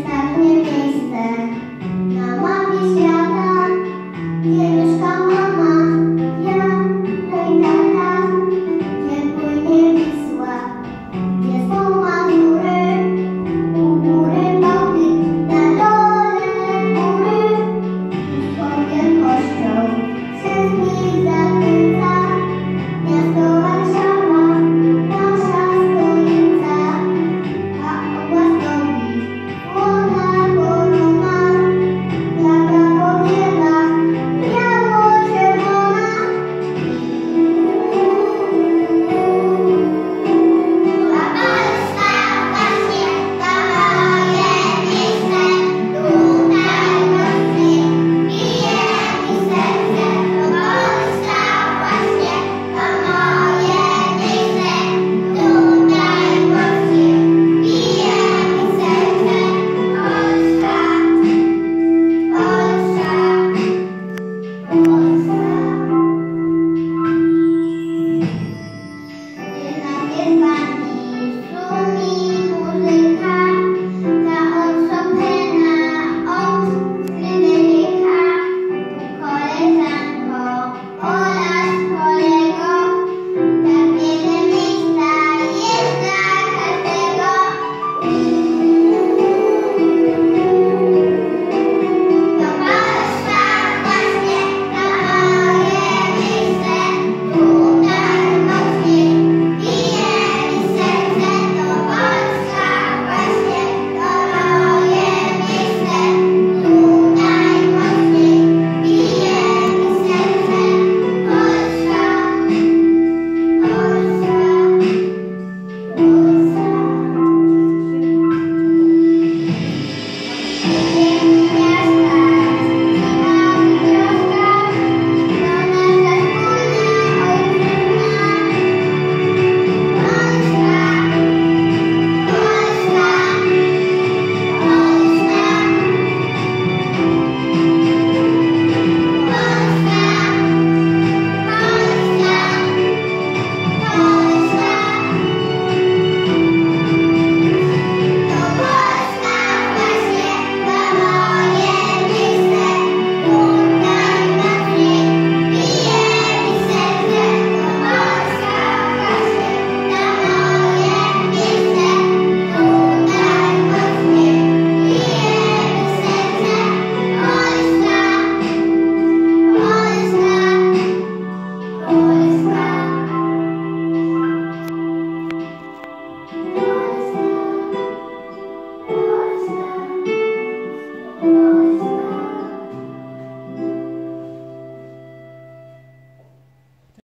ostatnie miejsce na mapie świata.